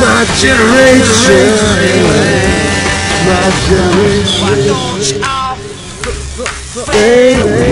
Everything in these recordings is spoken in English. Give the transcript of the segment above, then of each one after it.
My generation, my generation, fade away.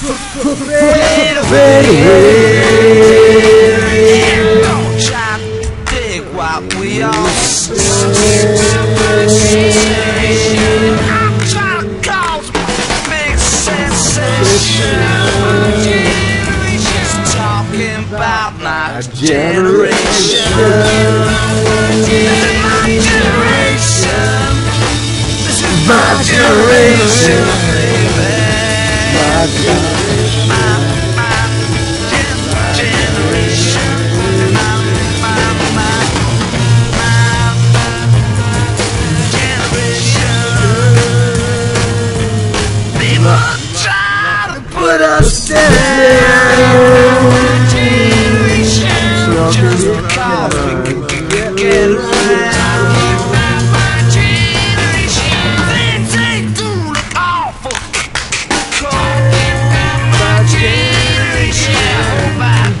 Fade away. don't try to dig what we all I'm trying to cause big sensation. Talking about my generation. My generation. This is my generation. My generation.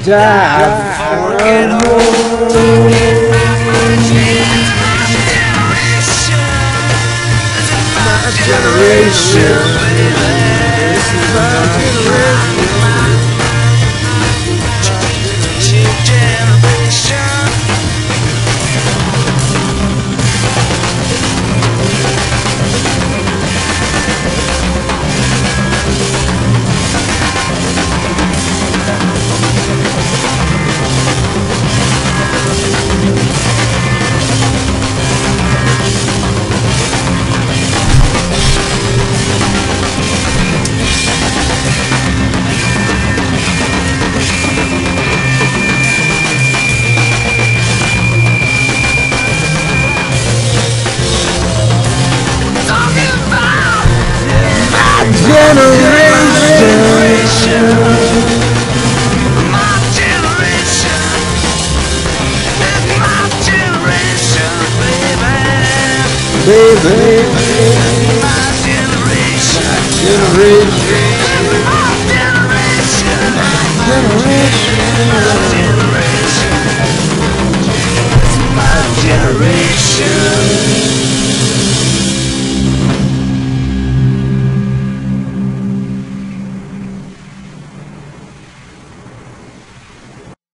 Die. generation, this is my generation. generation. Baby, my generation, my generation, my generation, my generation.